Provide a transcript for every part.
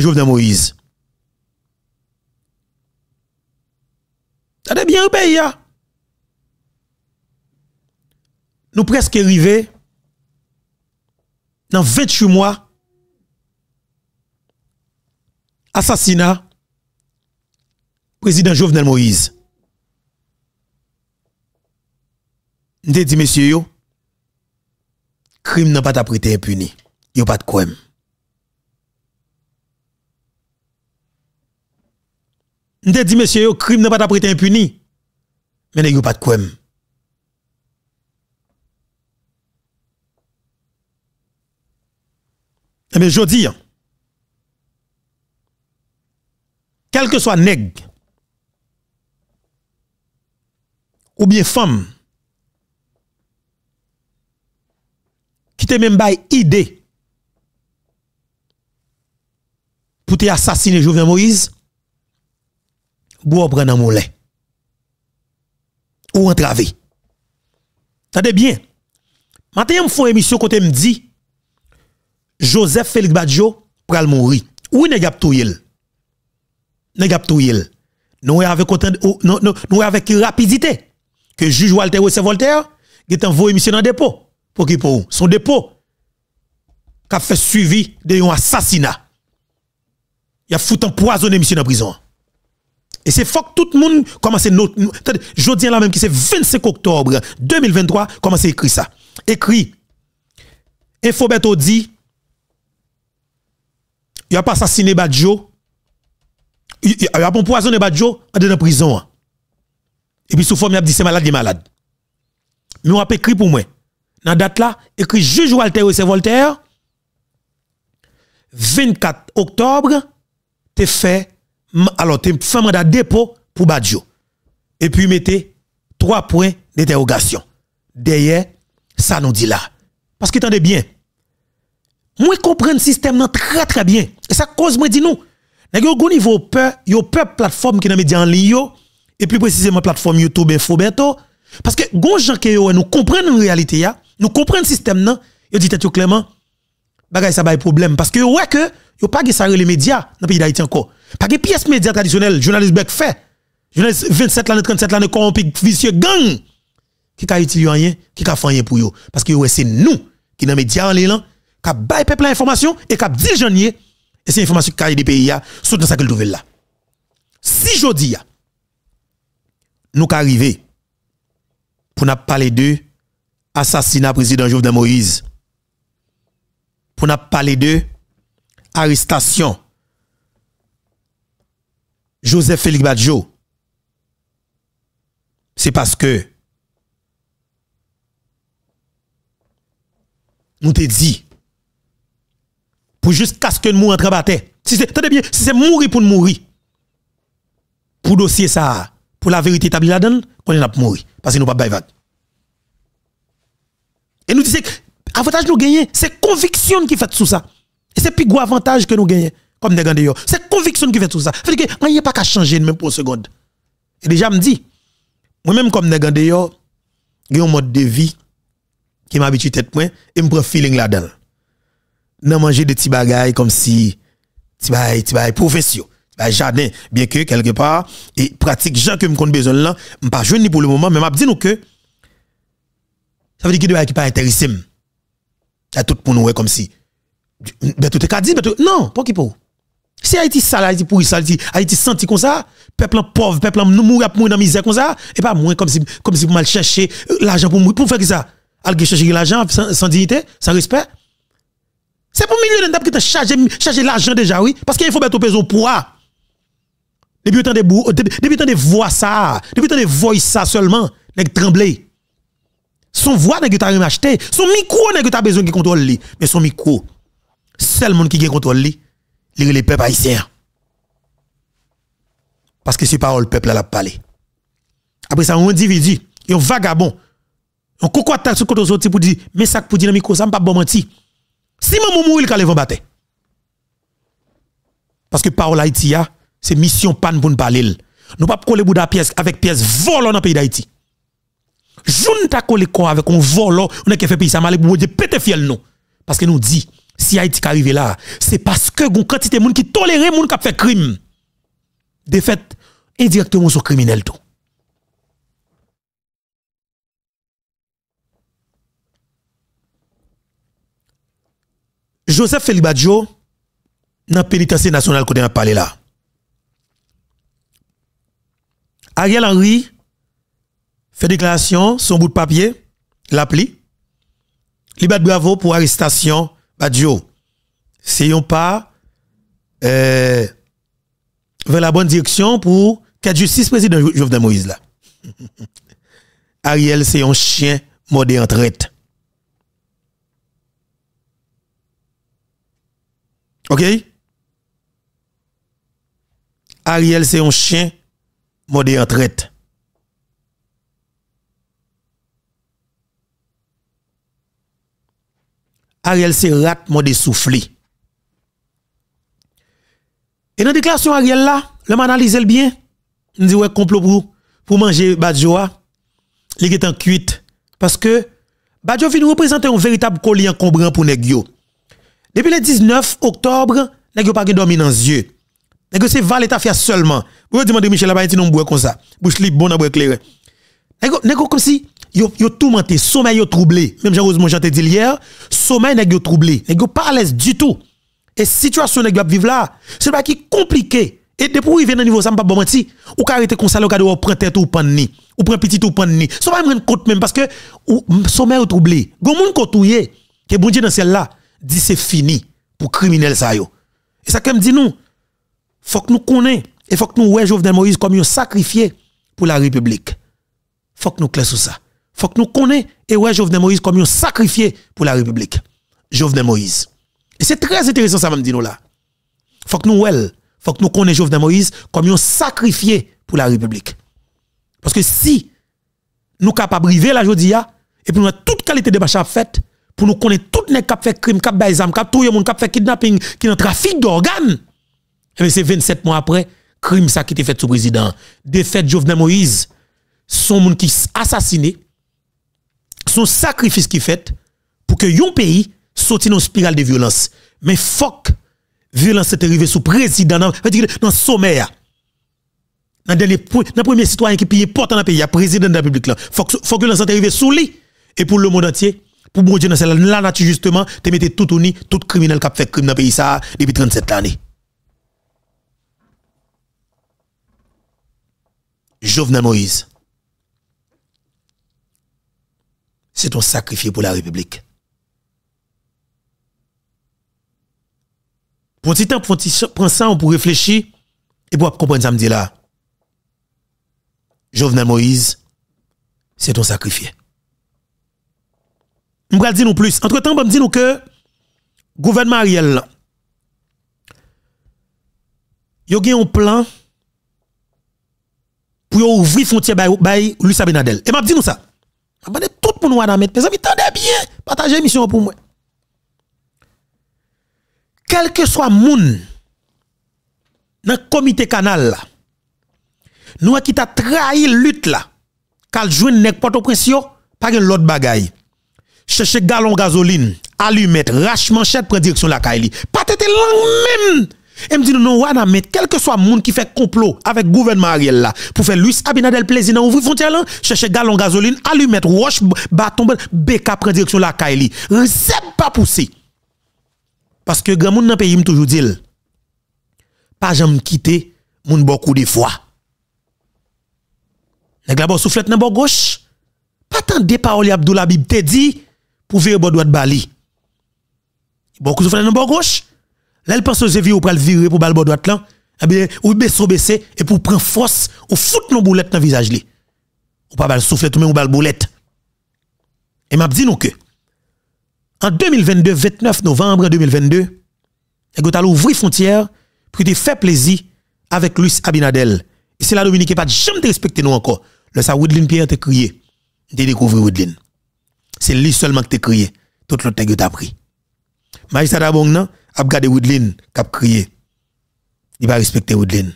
Jovenel Moïse. Ça bien au pays, Nous presque arrivés dans 28 mois assassinat président Jovenel Moïse. Nous dit, messieurs, crime n'a pas prêté impuni. a pas de crime. Nous dit, messieurs, le crime n'a pas prêté impuni. Mais il n'y a pas de crime. Eh bien, je dis, quel que soit nègre, ou bien femme, qui te même pas idée pour te assassiner Jovenel Moïse, ou prendre mon lait. Ou entraver. Tendez bien. Maintenant, je fais une émission côté me dit Joseph Félix Badjo pral mourir. Oui, nèg ap touyel. Nèg ap touyel. Nous avec autant nous nous avec rapidité que juge Walter Wesse Voltaire qui envoyé mission dans dépôt pour qui pour? Son dépôt qui a fait suivi de un assassinat. Il a foutu empoisonner monsieur dans prison. Et c'est faut que tout le monde commence à noter. Je dis là même que c'est 25 octobre 2023, commence à écrire ça? Écrit. Infobeto dit, il a pas assassiné Badjo, il a pas empoisonné Badjo, dans la prison. Et puis sous forme, il a dit c'est malade, il est malade. Mais on a écrit pour moi. Dans date là, écrit juge Walter c'est Voltaire, 24 octobre, t'es fait alors tu fais mandat dépôt pour Badjo. Et puis mettez trois points d'interrogation. Derrière, ça nous dit là. Parce que attendez bien. Moi, comprends le système très très bien. Et ça cause moi dit nous. Nèg au niveau peur, yo peur plateforme qui dans média en ligne et plus précisément plateforme YouTube Infobeto parce que gon gens yo nous comprennent en réalité ya, nous comprennent le système nan, yo dit tout clairement bagay ça ba problème parce que ouais que yo pas ça les médias dans pays d'Haïti encore. Pas de pièce média traditionnelle, journaliste bec fait. Journaliste 27 l'année 37 l'année corrompu vicieux gang qui ka utilisé rien, qui ka fait rien pour yo? Parce que c'est nous qui dans média en l'élan qui bail peuple l'information et qui dit janvier et c'est information qui a des pays sous dans ça que là. Si jodi nous arrivé pour nous parler de assassinat président Jovenel Moïse pour nous parler de arrestation Joseph Félix Badjo, c'est parce que nous te dit pour juste casque nous entre bataille. Si c'est bien, si c'est mourir pour mourir. Pour dossier ça, pour la vérité établie là-dedans, on est là pour mourir parce que nous pas baïvat. Et nous disons que avantage nous gagner, c'est conviction qui fait tout ça. Et c'est plus gros avantage que nous gagnons comme des C'est conviction qui fait tout ça. Fait que rien pas qu'à changer même pour une seconde. Et déjà me dit moi-même comme des j'ai un mode de vie qui m'habitue tête point et me prend feeling là-dedans. Non manger des petits bagailles comme si petits bagailles, petits bagailles profession, jardin bien que quelque part et pratique gens que me besoin là, me pas jeune pour le moment mais m'a dit nous que ça veut dire que qui pas intéressé. À tout pour nous comme si ben tout est qu'à dire non, pas qui pour si Haïti sale, Haïti pourri ça, Haïti senti comme ça, peuple pauvre, peuple nous mourir pour dans misère comme ça, et pas moins comme si comme si vous mal chercher euh, l'argent pour mourir pour faire ça. Aller chercher l'argent sans, dignité, sans respect. C'est pour millions d'hommes qui te charger charger l'argent déjà oui parce qu'il faut mettre au peso poids. Depuis de depuis tant de voix ça, depuis voix ça seulement, nèg trembler. Son voix nèg t'a acheté, son micro nèg t'a besoin qui contrôle mais son micro seul monde qui contrôle lui les peuple haïtien. Parce que c'est parole peuple à la parler. Après ça, un individu, un vagabond, un cocotte sur côté sorti pour dire, mais ça pour dire micro, ça pas bon menti. Si maman mourir, il va battre. Parce que parole Haïti, c'est mission pan pour nous parler. Nous pas coller bouda pièce avec pièce volant dans le pays d'Haïti. Joun ta collé quoi avec un volant, on a fait pays ça mal pour dire pété fiel non. Parce que nous dit si Haïti est arrivé là, c'est parce que une quantité de gens qui les gens qui fait crime. De fait, indirectement sont criminels tout. Joseph Felibadjo, dans le pénitencier national qu'on a parlé là. Ariel Henry fait déclaration, son bout de papier, l'appli. Libat bravo pour arrestation Badjo. C'est pas euh, vers la bonne direction pour qu'être justice président Jovenel Moïse là. Ariel, c'est un chien modé en traite. OK? Ariel, c'est un chien modé en traite. Ariel, c'est rat modé soufflé. Et dans la déclaration Ariel là, le analyse le bien, il dit ouais complot pour pour manger Badjoa, il est en cuite parce que Badjo vient représenter un véritable collier encombrant pour nèg Depuis le 19 octobre, nèg pas dormi dans yeux. Nèg c'est val état fait seulement. Vous demandez Michel la non boire comme ça. Bouche libre bon boire clair. Comme si yo yo tourmenté, sommeil yo troublé. Même Jean-Rosemont j'entends dit hier, sommeil nèg yo troublé. Nèg yo pas à l'aise du tout. Et situation nèg yo vivre là, c'est pas qui compliqué. Et depuis arriver dans niveau ça pas bon menti, ou ka arrêter comme ça le de prendre tête ou prendre ni, ou prendre petit ou prendre ni. Ça pas me compte même parce que sommeil yo troublé. Gon moun ko touye, que bon Dieu dans celle là, dit c'est fini pour criminel ça yo. Et ça comme dit nous, faut que nous connaissions et faut que nous ouais Jovenel Moïse comme un sacrifié pour la République. Faut que nous clair sur ça faut que nous connaissions et ouais Jovenel Moïse comme un sacrifié pour la République. Jovenel Moïse. Et c'est très intéressant ça me dit nous là. Faut que nous ouais, faut que nous connaissions Jovenel Moïse comme un sacrifié pour la République. Parce que si nous capables de la jodia et pour nous toute qualité de bachat pour nous connaître tout les cap fait crime, cap baisam, cap tout monde cap fait kidnapping, qui dans trafic d'organes. Et c'est 27 mois après crime ça qui était fait sous président. Défaite Jovenel Moïse, son monde qui assassiné son sacrifice qui fait pour que yon pays sorti dans une spirale de violence. Mais fuck, violence est arrivée sous président, dans, dans sommet. Dans le premier citoyen qui paye porte dans le pays, il président de la République. Faut, faut que violence est arrivée sous lui. Et pour le monde entier, pour bon Dieu, dans la nature justement, te mettez tout au nid, tout criminel qui a fait crime dans le pays ça depuis 37 années. Jovenel Moïse. C'est ton sacrifié pour la République. Pour petit temps, prendre ça, pour réfléchir et pour comprendre ça, me dit là. Jovenel Moïse, c'est ton sacrifié. Je vais dire nous plus. Entre temps, je vais dire que le gouvernement Ariel, il y a un plan pour ouvrir frontière par Luis Abinadel. Et je vais nous ça. Abonnez tout pour nous, madame. Mes amis, tendez bien. Partagez l'émission pour moi. Quel que soit moun dans le comité canal nous qui t'a trahi lutte là, kal joine nek pression, pas l'autre bagaille. Chercher galon gasoline, allumette, rache manchette prend direction la Kaili. Pas tête langue même. Et me dit non, wana met quel que soit monde qui fait complot avec gouvernement Ariel là pour faire Luis Abinadel plaisir dans ouvrir frontière là, chercher galon gasoline, allumette, roche, bâton, BK prend direction la Kaili. C'est pas poussé. Parce que grand monde dans pays me toujours dit pas jamais quitter moun beaucoup de fois. Nèg la bo soufflette nan bord gauche. Pas tant de paroles Abdoulaye Bib te dit pour virer bord droit de Bali. Beaucoup soufflette nan bord gauche. Là, il pense je ou pour le virer pour le droite là. Eh bien, ou baisser baisser et pour prendre force ou foutre nos boulettes dans le visage li. Ou pas souffler tout même ou bal boulette. Et m'a dit nous que en 2022 29 novembre 2022, et a ouvrir frontière pour te faire plaisir avec Luis Abinadel. Et c'est la Dominique qui pas jamais respecté nous encore. Le sa Woodlin Pierre te crié. De découvrir Woodlin. C'est lui seulement qui t'a crié. Tout l'autre t'a pris. Magistrat bon ap gade Woodlin kap crié. Il va respecter Woodlin.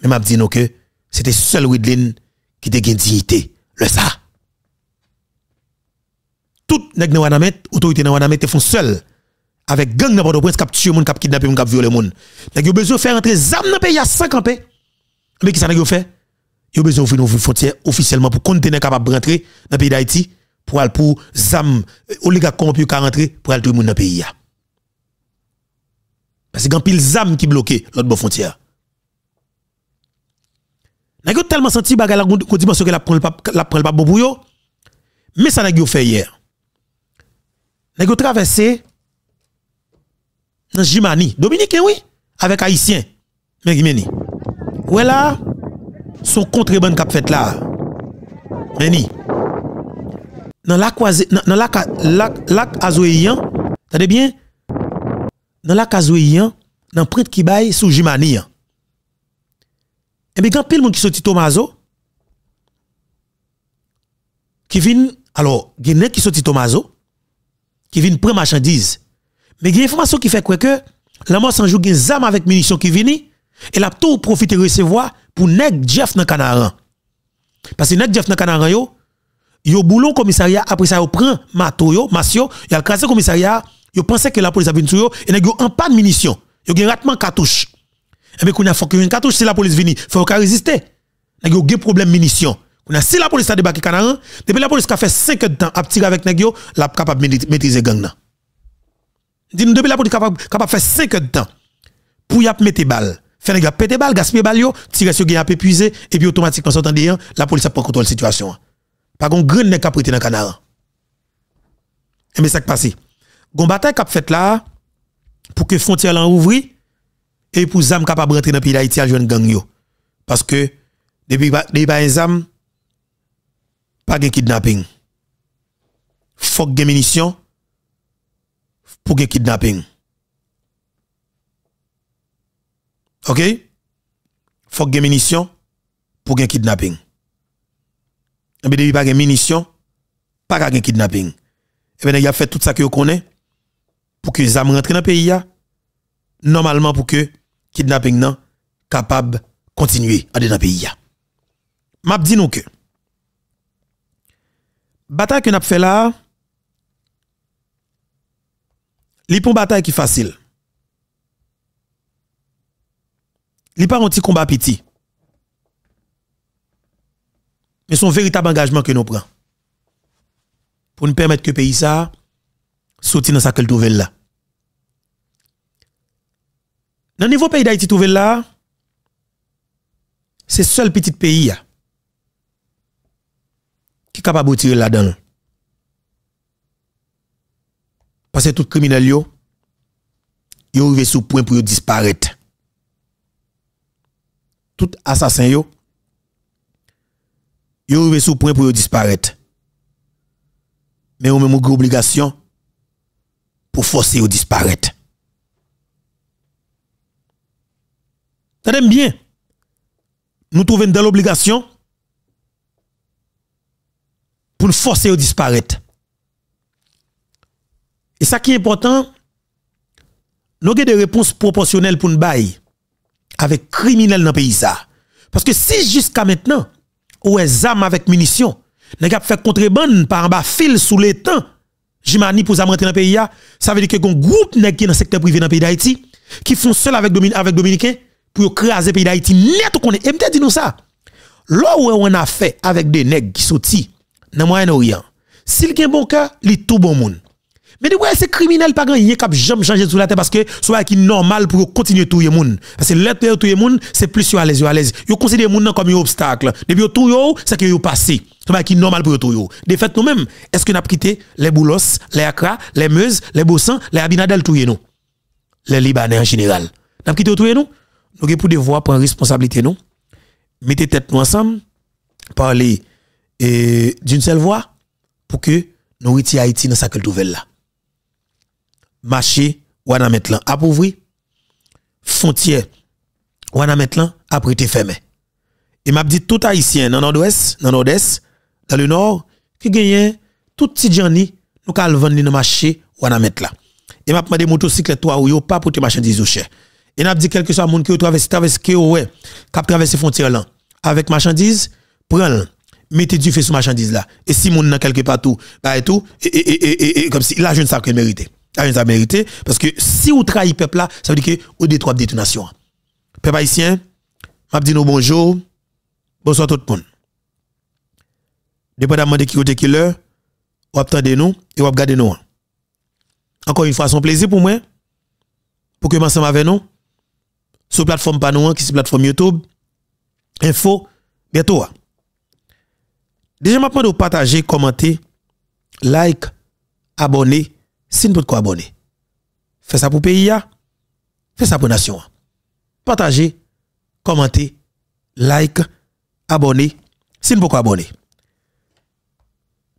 Mais m'a dit non que c'était seul Woodlin qui te gagne dignité. Le ça. Tout nèg nan wanamet, autorité nan wanamet te font seul avec gang dans Port-au-Prince cap tuer moun cap kidnapper moun cap violer moun. Nèg yo besoin faire entrer zam dans pays à 5 campé. Mais qui ça nèg yo fait Yo besoin ouvrir une frontière officiellement pour contenir capable rentrer dans pays d'Haïti pour aller pour zam oligarque corrompu ka rentrer pour aller tout le monde dans pays Parce que pile zam qui bloqué l'autre bonne frontière. Yo tellement senti bagay la dimension que la prend la pas bon pour yo. Mais ça yo fait hier. Yo traversé dans Jimani, Dominicain oui, avec haïtien. Mais Gimeni. Ouais là son contrebande qu'a fait là. Meni. Dans la croisée dans la lac lac Azoéen, t'as bien? Dans la Azoéen, dans prêtre qui baille sous Jimani. Et bien, quand pile monde qui sorti Tomazo, qui vient, alors, il qui sorti Tomazo, qui vient prendre marchandise. Mais il y a une information qui fait quoi que, la mort sans jour, il y a avec munitions qui viennent, et la tout profite recevoir pour nèg Jeff dans Canaran. Parce que nèg Jeff dans Canaran yo, yo boulon commissariat, après ça yo prend mato yo, masio, yo crasé commissariat, yo pensait que la police a venu sur yo, et nèg yo en pas de munitions. Yo gen ratement cartouche. Et bien, qu'on a faut une cartouche, si la police vient, faut qu'elle résister. Nèg yo gen problème munitions. si la police a débarqué Canaran, depuis la police a fait 5 ans de temps à tirer avec nèg la capable maîtriser gang. Dis-nous depuis la police capable capable faire 5 ans de temps pour y mettre balle. Faire nèg péter balle, gaspiller balle yo, tirer sur gen a épuisé et puis automatiquement la police a prend contrôle situation. Pas gon grand nèg a prêté dans. Et mais ça qui passe. Gon bataille qu'a fait là pour que frontière l'en ouvri et pour zam capable rentrer dans pays d'Haïti à joindre gang. Parce que depuis depuis pas zam pas de kidnapping. Faut que munitions pour que kidnapping. OK? Faut que munitions pour que kidnapping. Et bien depuis pas de munitions pas de kidnapping. Et bien il a fait tout ça que vous connaissez pour que zam rentre dans le pays normalement pour que kidnapping nan capable continuer à dans le pays. M'a dit nous que bataille que n'a fait là li pour bataille qui facile. Li pas un petit combat petit. Mais son véritable engagement que nous prenons pour nous permettre que le pays ça dans sa nouvelle là. Dans le niveau pays d'Haïti trouvé là, c'est seul petit pays qui est capable de tirer là-dedans. Parce que tout criminel yo, yo arrivé sous point pour disparaître. Tout assassin yo, yo arrivé sous point pour disparaître. Mais on même une obligation pour forcer yo disparaître. Tenez bien. Nous trouvons dans l'obligation pour nous forcer à disparaître. Et ça qui est important, nous avons des réponses proportionnelles pour nous bailler avec criminels dans le pays. Parce que si jusqu'à maintenant, ou est armes avec munitions, nous avons fait contrebande par un fil sous les temps, j'imagine pour rentrer dans le pays, ça veut dire que un groupe qui dans le secteur privé dans le pays d'Haïti, qui font seul avec, avec Dominicains, pour craser pays d'Haïti net qu'on est. Et me dit nous ça. Là où on a fait avec des nègres qui sont dans Moyen-Orient, s'il y a un bon cœur, il tout bon monde. Mais de ouais, c'est criminel pas grand qui jamais changer sous la tête parce que soit qui normal pour continuer tout le monde. Parce que l'être tout le monde, c'est plus sur à l'aise, à l'aise. Yo considère monde comme un obstacle. Depuis tout yo, c'est que yo passé. C'est qui normal pour tout yo. De fait nous-mêmes, est-ce que avons quitté les Boulos, les Accra, les Meuse, les Bossans, les Abinadel tout nous Les Libanais en général. Avons quitté tout nous nous avons pour devoir prendre responsabilité nous mettez tête nous ensemble parler d'une seule voix pour que nous retirions Haïti dans sa nouvelle là. Marché wana mettre appauvri. Frontière wana mettre après te fermé. Et m'a dit tout haïtien dans nord-ouest dans nord-est dans le nord qui gagne tout petit jani nous cal vendre dans marché wana mettre là. Et m'a demandé motocyclette toi ou yo pas pour te marchandises au cher et n'a dit quelque soit monde qui traverse traverse qui ouais cap traverser frontière là avec marchandise prends mettez du fait sur marchandise là et si monde dans quelque part tout bah et tout et, et, et, et, comme si la jeune ça qu'elle mérite Ah, ça mérité. Parce que si vous trahissez peuple là, ça veut dire que vous détruisez des nations. Peuple haïtien, m'a dit nous bonjour. Bonsoir tout le monde. Dépendamment de qui côté qui l'heure, vous attendez nous et vous regardez nous. Encore une fois, c'est un plaisir pour moi. Pour que ensemble avec nous. Sur la plateforme Panouan, qui est la plateforme YouTube. Info, bientôt. Déjà, maintenant, de partager, commenter, like, abonner, si vous quoi abonner. Faites ça pour pays, faites ça pour nation. Partagez, commentez, like, abonner, si vous quoi abonner.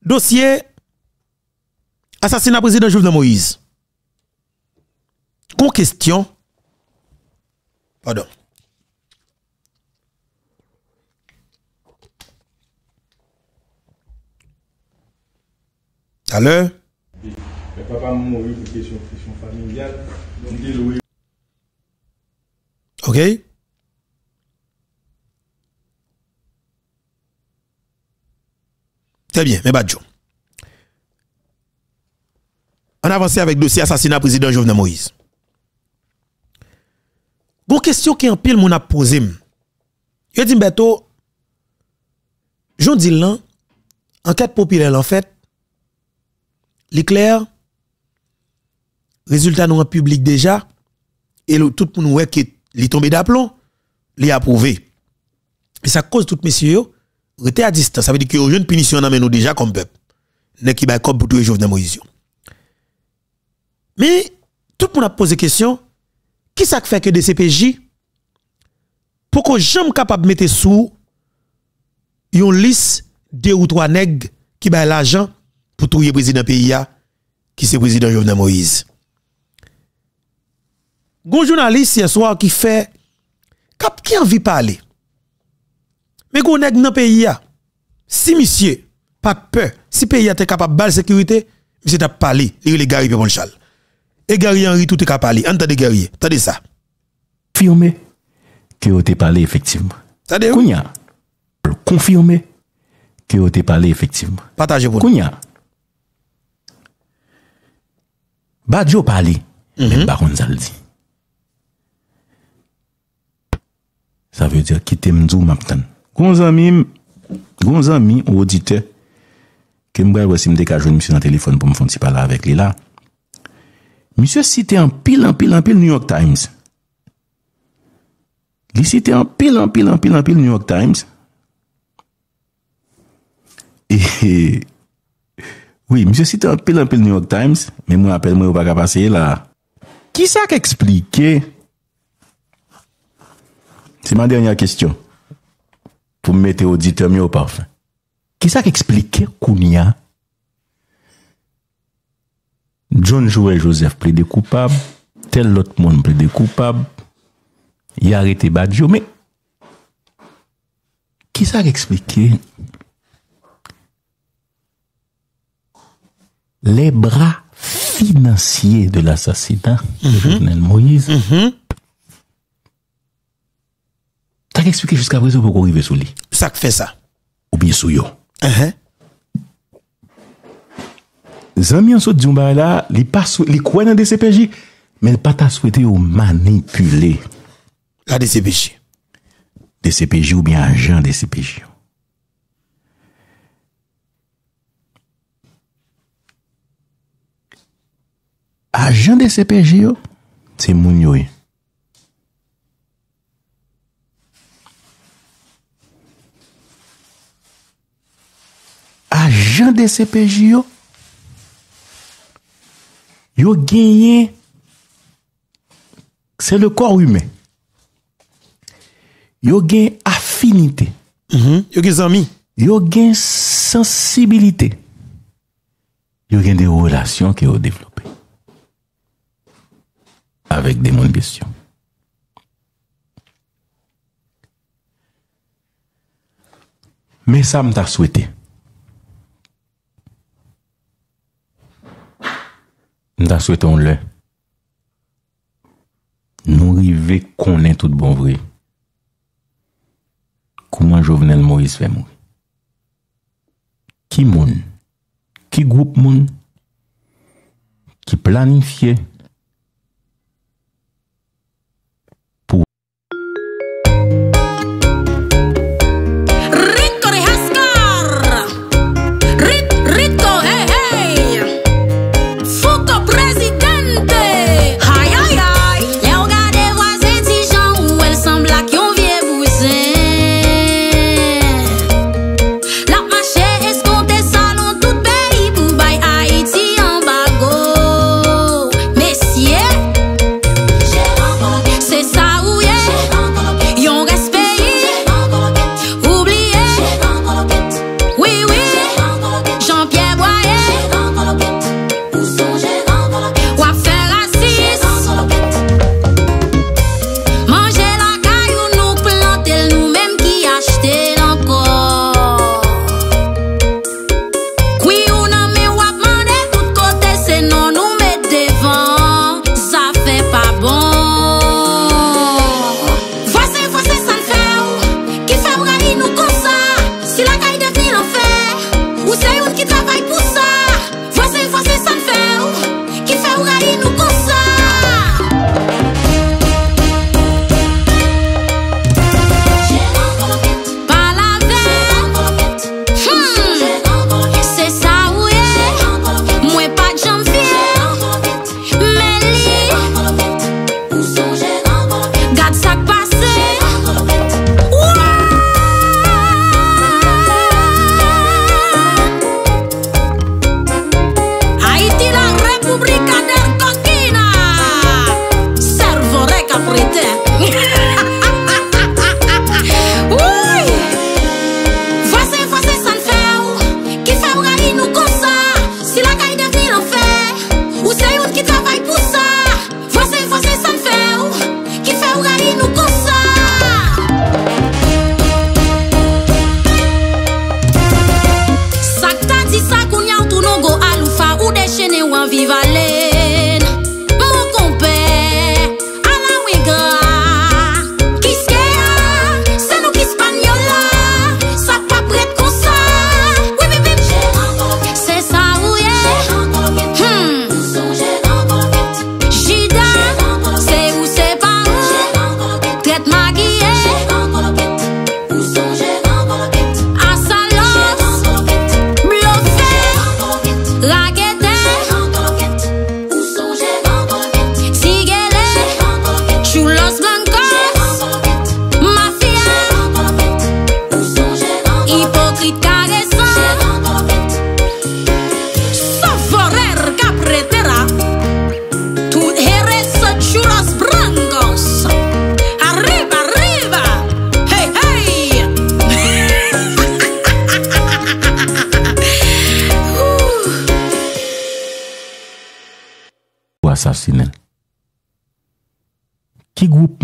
Dossier assassinat président Jovenel Moïse. Con question. Pardon. À l'heure. Papa mourir pour question, question familiale. Donc, OK. Très bien, mais badjo. On avance avec le dossier assassinat président Jovenel Moïse. Bon question qui en pile mon a posé. Je dis beto Jean dis là enquête populaire en fait l'éclair résultat nous en public déjà et le, tout le monde qui est tombé d'aplomb, li approuvé. Et ça cause tout messieurs rester à distance. Ça veut dire que aux jeunes punition dans nous déjà comme peuple. N'est qui ba pour tout Jovenel Moïse. Mais tout le monde a posé question, qui ça fait que des CPJ pour que jamais capable de mettre sous une liste deux ou trois nègres qui baillent l'argent pour tout le président pays qui c'est président Jovenel Moïse. Gon journaliste ce soir qui fait cap qui envie parler. Mais gon nèg dans pays si monsieur pas peur, si pays est capable de sécurité, monsieur t'a parlé, il est Gary Charles. E Gary Henry tout e ka pale. An tade Gary. Tade sa. Confirme ke yo te pale efektivman. Tade yo. Kounya. Confirme ke yo te pale efektivman. Pataje pou nou. Kounya. Badjo pale. Mm -hmm. Men bakon zal di. Sa ve diyo ki te mdou maptan. Gon zami, gon zami ou odite ke mwen wè si mdekajoun msè nan telefon pou mfon si pala avèk li la. Misye site an pil, an pil, an pil New York Times. Li site an pil, an pil, an pil, an pil New York Times. E, oui, misye site an pil, an pil New York Times, men mwen apel mwen ou baka pase la. Ki sa ke eksplike? Se man dernya kestyon. Pou mwete auditem yo parfum. Ki sa ke eksplike koun ya? John Joël Joseph plaide coupable, tel l'autre monde plaide coupable, il a arrêté Badjo, mais qui ça expliqué? Les bras financiers de l'assassinat de Jovenel Moïse? T'as expliqué jusqu'à présent pourquoi arriver sous lui? Ça fait ça. Ou bien sous yo? Uh-huh. zanmi an sot diyon ba la, li, li kwen nan DCPJ, men pata souwete yo manipule. La DCPJ. DCPJ ou bien ajan DCPJ. Ajan DCPJ yo, se moun yo e. Ajan DCPJ yo, yo genyen, se le kor humen, yo genyen afinite, mm -hmm. yo genyen zami, yo genyen sensibilite, yo genyen de relasyon ki yo devlope, avek de moun besyon. Men sa m ta souwete, Mta souweton lè. Nou rive konen tout bon vre. Kouman Jovenel Moïse fè moun? Ki moun? Ki goup moun? Ki planifiè?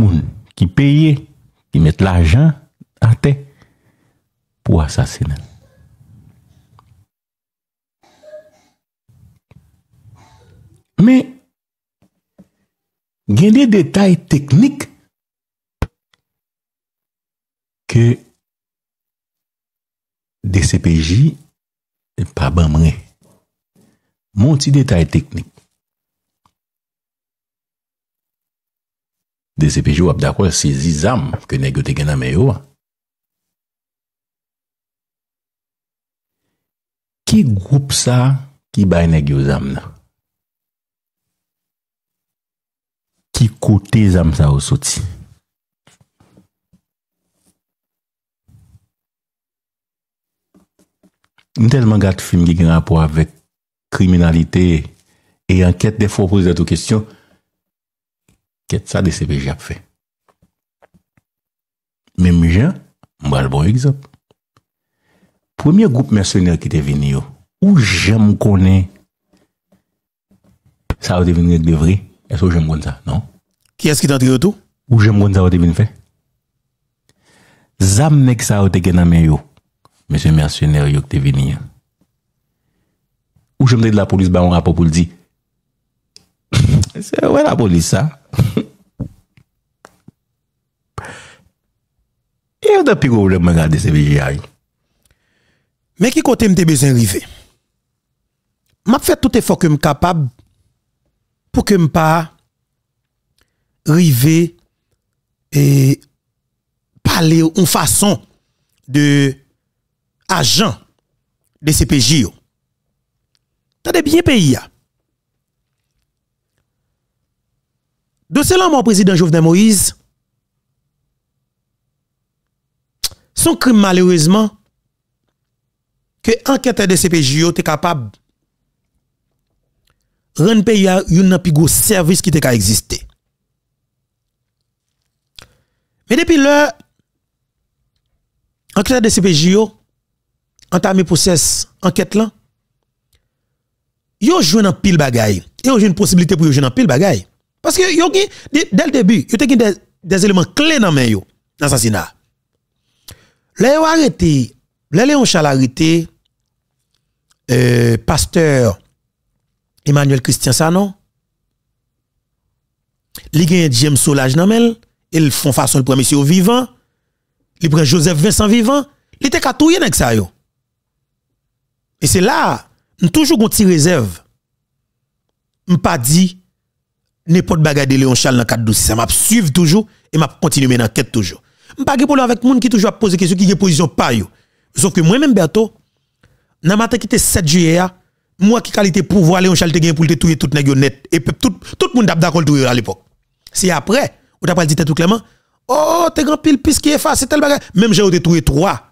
moun ki peye, ki met l'ajan ate pou asasinen. Men, gen de detay teknik ke DCPJ e pa ban mre. Mon ti detay teknik. DCPJ wap dakwa sezi zam ke negote gen ame yo. Ki goup sa ki bay negyo zam nan? Ki kote zam sa ou soti? M telman gat film ki gen rapor avek kriminalite e anket defo pose dato kestyon ket sa DCPJ ap fe. Mem jan, mbal bon ekzop. Premier goup mersenèr ki te vini yo, ou jem konen sa ou te vini ek devri, eso jem kon sa, non? Ki eski tante yo tou? Ou jem kon sa ou te vini fe? Zam nek sa ou te gename yo, mese mersenèr yo ki te vini yo. Ou jem te de la polis ba an rapop ou li di, se wè la polis sa? Et on a plus problème à. Mais qui côté m'te besoin arriver? M'a fait tout effort que capable pour que pas river et parler en façon de agent de CPJ. Tade bien pays. De cela, mon président Jovenel Moïse, son crime malheureusement, que enquêteur de CPJ yo te capable rendre pays gros service qui ka exister. Mais depuis là, enquêteur de CPJ yo entamé process enquête là, yo joué dans pile bagay. Yo joué une possibilité pour jouer dans pile bagay. Parce que dès le début, yo te des, des éléments clés dans main yo l'assassinat. Là arrêté, Léon Charles arrêté euh, pasteur Emmanuel Christian Sanon. Li gen James Solage nan men, ils font façon le premier monsieur vivant. Li prend Joseph Vincent vivant, li te katouye nèg sa yo. Et c'est là, nous toujours gon ti réserve. M pas dit n'importe bagay de Léon Charles dans cadre dossier, ça m'a suivre toujours et m'a continuer men enquête toujours. Pas gen problème avec moun qui toujours poser question qui gen position pas yo. Sauf que moi même Berto, nan matin qui était 7 juillet moi qui qualité pouvoir Léon Charles te pour te touyer tout nèg net et tout tout monde t'a d'accord touyer à l'époque. C'est après ou t'as pas dit tout clairement Oh, t'es grand pile qui efface tel bagay. Même j'ai touyer trois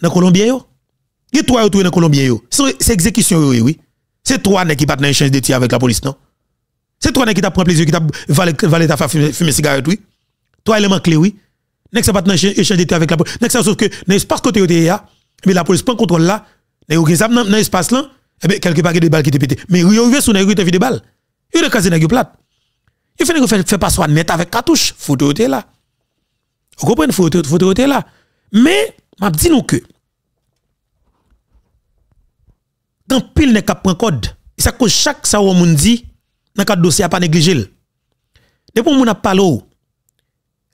dans Colombien yo. Il trois yo touyer dans Colombien yo. C'est c'est exécution yo oui. C'est trois nèg qui pas dans échange de tir avec la police non? C'est toi qui t'a pris plaisir qui t'a valé ta fumer, cigarette oui. Trois éléments clés oui. Ça pas dans échange de tir avec la police. Ça sauf que dans l'espace côté ya, mais la police prend contrôle là. Gen zam dans dans espace là, quelque part il y a des balles qui te pété. Mais yo arrivé yo te fait des balles. Yo de casé yo plate. Il fait que fait passoire net avec cartouche, photo là. Vous comprenez photo photo était là. Mais m'a dit nous que dans pile n'est cap prend code. Et ça cause chaque ça moun dit dans cadre dossier a pas négliger. Depuis moun a parlé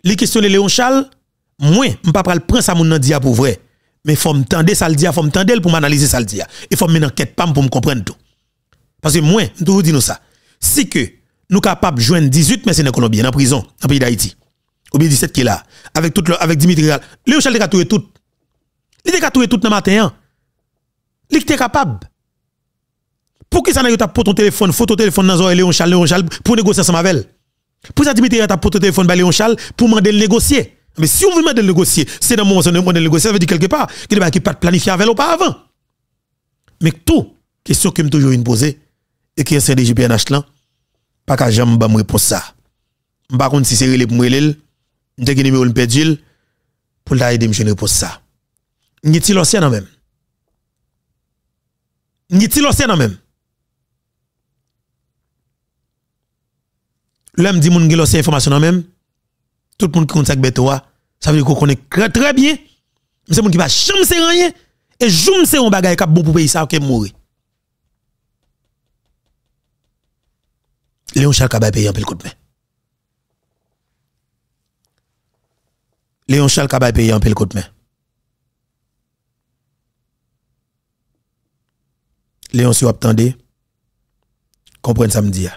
les questions de Léon Charles, moi, m'pa pral prendre ça nan dia pour vrai. Mais faut me tendre ça le dia, faut me tendre pour m'analyser ça le dia. Il faut me enquête pas pour me comprendre tout. Parce que moi, je toujours dis ça. Si que nous capables de joindre 18 mercenaires colombiens en prison, dans le pays d'Haïti, ou bien 17 qui est là, avec, tout le, avec Dimitri Réal, Léon Charles a tout tout. Il a tout tout dans le matin. hein. Il était capable. Pour qui ça n'a pas pour ton téléphone, photo téléphone dans Léon Charles, Léon Charles, pour négocier ensemble avec elle? Pour ça, Dimitri a pour ton téléphone par Léon Charles, pour demander le négocier. Mais si on veut demander le négocier, c'est dans le moment où on demande le négocier, ça veut dire quelque part, qu'il n'y a pas de planifié avec auparavant. Mais tout, question que me toujours une poser, et qui est un DGPNH là, pas qu'à jamais me réponse ça. Par contre, si c'est relé pour relé, m'te gen numéro perdu pour la aider me réponse ça. N'y l'ancien non même? N'y l'ancien non même? L'homme dit moun gen l'ancien information non même. Tout le monde qui contacte Betoa, ça veut dire qu'on connaît très, très bien. Mais c'est moun qui va jamais c'est rien et joum c'est un bagay qui bon pour pays ça qui mourir. Léon Charles Kabay paye un peu le coup de main. Léon Charles Kabay paye un peu le coup de main. Léon si vous attendez, comprenez ça me dit.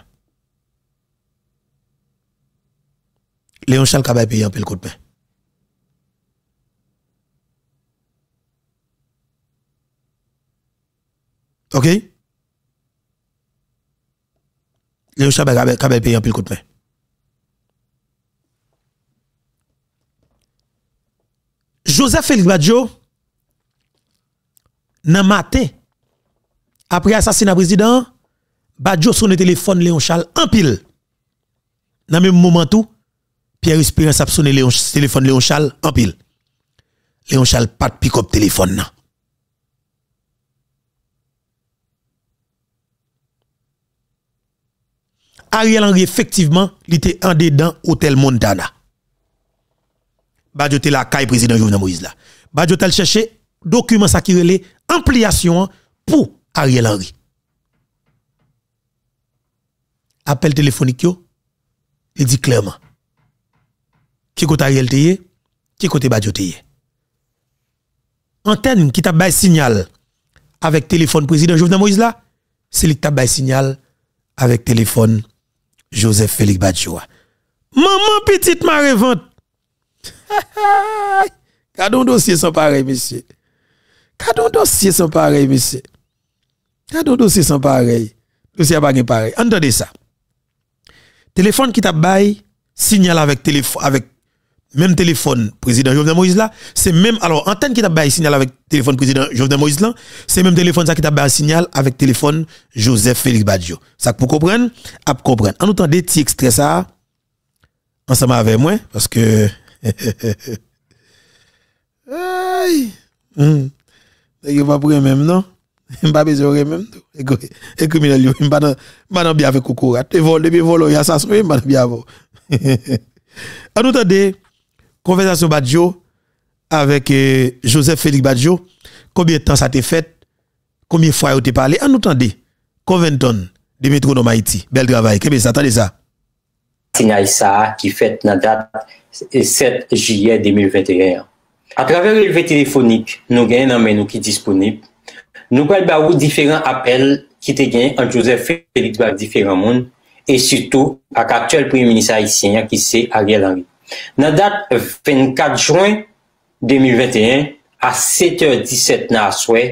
Léon Charles Kabay paye un peu le coup de main. OK? Léon Charles Kabay paye un peu le coup de main. Joseph Félix Badjo, nan matin, après assassinat président, Badjo son le téléphone Léon Charles en pile. Dans le même moment tout, Pierre Espérance a sonné Léon téléphone Léon Charles en pile. Léon Charles pas de pick-up téléphone. Ariel Henry effectivement, il était en dedans hôtel Montana. Badjo te la caille président Jovenel Moïse là. Badjo tel chercher document ça qui ampliation pour Ariel Henry. Appel téléphonique yo, il dit clairement. Qui côté Ariel teye, qui côté Badjo. Antenne qui t'a bail signal avec téléphone président Jovenel Moïse là, c'est lui qui t'a bail signal avec téléphone Joseph Félix Badjoa. Maman petite marée vente. Gardons dossier sans pareil, monsieur. Gardons dossier sans pareil, monsieur. Gardons dossier sans pareil. Dossier pas pareil. Entendez ça. Téléphone qui t'a bail, signal avec téléphone, avec même téléphone président Jovenel Moïse là, c'est même alors antenne qui t'a bail signal avec téléphone président Jovenel Moïse là, c'est même téléphone ça qui t'a bail signal avec téléphone Joseph Félix Badjo. Ça pour comprendre, à comprendre. En autant des petits extraits ça ensemble avec moi parce que Aïe. Hum. Il va pour même non? Il pas besoin même tout. Et criminel yo, il pas dans bien avec coucou. Tu vol depuis vol il assassin, il pas bien avec. En entendez conversation Badjo avec euh, Joseph Félix Badjo, combien de temps ça t'est fait, combien de fois vous t'es parlé, en nous tendez, de métronome Haïti, bel travail, qu'est-ce que ça, attendez ça? Sinaï Saha qui fête la date 7 juillet 2021. À travers le téléphonique, nous gagnons un menu qui est disponible. Nous avons différents appels qui te gagnent entre Joseph Félix par différents mondes et surtout avec l'actuel premier ministre haïtien qui c'est Ariel Henry. Nan dat 24 Jouen 2021, a 7h17 nan aswe,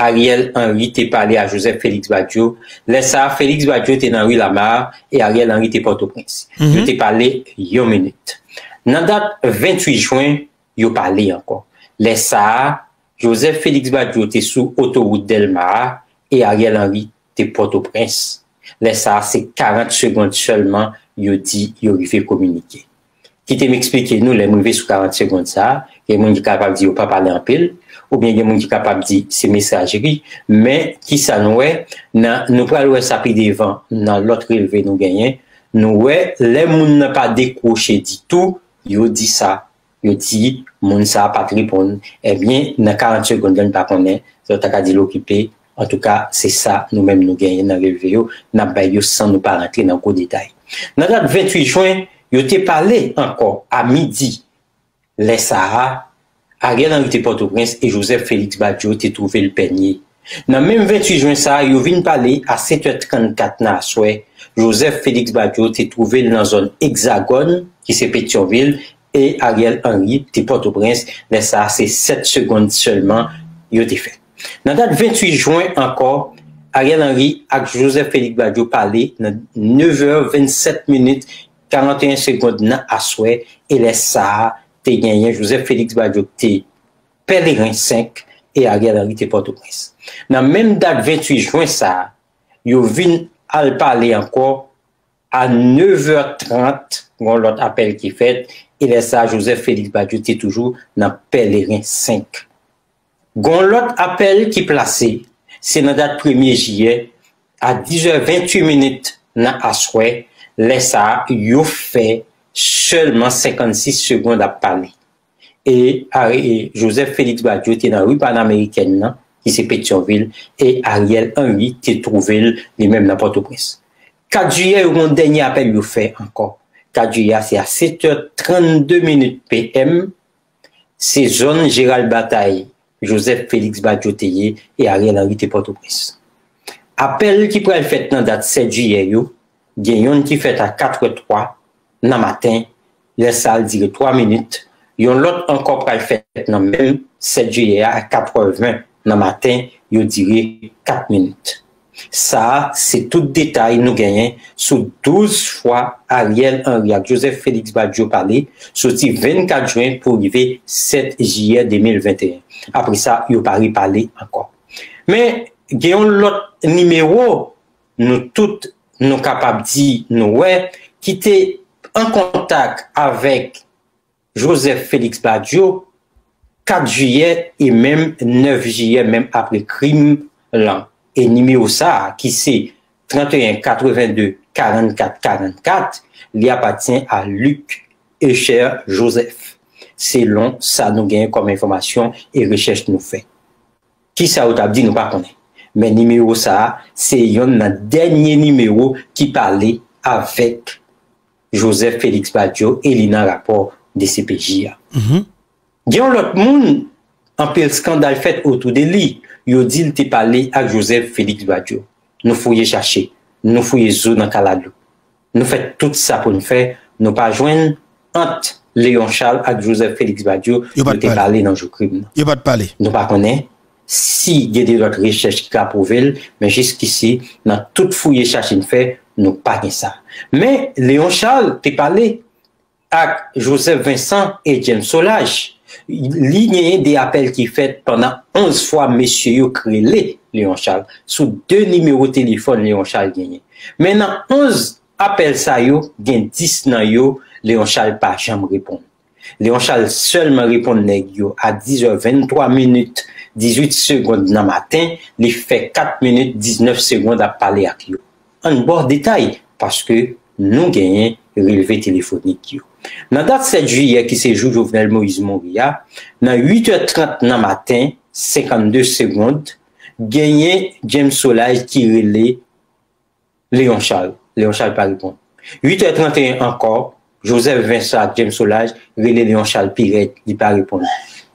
Ariel Henry te pale a Joseph Félix Badiou, lesa Félix Badiou te nan Rue Lamar, e Ariel Henry te Port-au-Prince. Mm -hmm. Yo te pale yon minute. Nan dat 28 Jouen, yo pale ankon. Lesa, Joseph Félix Badiou te sou Autoroute Delmar, e Ariel Henry te Port-au-Prince. Lesa, se 40 seconde seulement, yo di yo rive komunike. ki te m'eksplike nou le mouve sou 40 seconde sa, gen moun ki kapab di yo pa pale an pil, ou bien gen moun ki kapab di se mesajeri, men ki sa nou we, nan, nou pral we sapi devan nan lot releve nou genyen, nou we, le moun nan pa dekroche di tou, yo di sa, yo di moun sa pat ripon, ebyen nan 40 seconde lan pa konen, zot ak a di l'okipe, an tou ka se sa nou men nou genyen nan releve yo, nan bay yo san nou pa rentre nan kou detay. Nan dat 28 juen, Yo te pale anko a midi le Sahara, Ariel Henry te Port-au-Prince e Joseph Félix Badiou te trouve le penye. Nan menm 28 juen Sahara, yo vin pale a 7h34 nan aswe, Joseph Félix Badiou te trouve nan zon hexagone ki se Petionville e Ariel Henry te Port-au-Prince le Sahara se 7 seconde seulement yo te fe. Nan dat 28 juen anko, Ariel Henry ak Joseph Félix Badiou pale nan 9h27 minute 41 sekonde nan aswe, e lè sa te genyen Joseph Félix Badiok te Pèlerin 5 e Ariel Henry te Port-au-Prince. Nan menm dat 28 juen sa, yo vin al pale anko a 9h30 kon lot apel ki fet, e lè sa Joseph Félix Badiok te toujou nan Pèlerin 5. Gon lot apel ki plase, se nan dat 1er jye, a 10h28 nan aswe, lè sa yo fè seulement 56 seconde ap pale. E, e Joseph Félix Badiou te nan rue Pan-Ameriken non, nan, ki se Petionville, e Ariel Henry te trouvel li mèm nan Port-au-Prince. Kadjuye ou moun denye apel yo fè ankon. Kadjuye se a 7h32 pm, se zon Gérald Bataille, Joseph Félix Badiou te ye, e Ariel Henry te Port-au-Prince. Apel ki pral fèt nan dat 7 juye yo, gen yon ki fet a 4-3 nan matin, le sal dire 3 minute, yon lot ankon pral fet nan men 7 juye a 4-20 nan matin, yo dire 4 minute. Sa, se tout detay nou genyen sou 12 fwa Ariel Henry ak Joseph Félix Badiou pale soti 24 juen pou rive 7 jyer 2021. Apre sa, yo pari pale ankon. Men, genyon lot nimeyo nou tout nou kapab di nou wè, ki te an kontak avèk Joseph Félix Badiou 4 juyè e mèm 9 juyè mèm apre krim lan. E nime ou sa ki se 31-82-44-44 li apatien a Luc Echer Joseph. Se lon sa nou genye kom informasyon e rechèche nou fè. Ki sa ou tab di nou pa konen. men nimeyo sa, se yon nan denye nimeyo ki pale avek Joseph Félix Badiou e li nan rapor de CPJ ya. Mm -hmm. Gyan lot moun, anpil skandal fet otou de li, yo di li te pale ak Joseph Félix Badiou. Nou fouye chache, nou fouye zo nan kaladou. Nou fet tout sa pou nou fe, nou pa jwen ant Léon Charles ak Joseph Félix Badiou yo te pale nan jou krim. Yo pat pale. Nou pa konen, si gen de lot rechèche ki ka pouvel, men jiskisi nan tout fouye chache n fè, nou pa gen sa. Men, Léon Charles te pale ak Joseph Vincent et James Solage, li genye de apel ki fèt pendant 11 fwa mesye yo krele Léon Charles, sou 2 nimeyo telefon Léon Charles genye. Men nan 11 apel sa yo, gen 10 nan yo, Léon Charles pa jam repon. Léon Charles selman repon neg yo a 10h23 minute 18 seconde nan matin, li fe 4 minute 19 seconde ap pale ak yo. An bor detay, paske nou genyen releve telefonik yo. Nan dat 7 juye ki se jou Jovenel Moïse Moria, nan 8h30 nan matin, 52 seconde, genyen James Solage ki rele Leon Charles. Leon Charles pa repon. 8h31 ankor, Joseph Vincent, James Solage, rele Leon Charles Piret, li pa repon.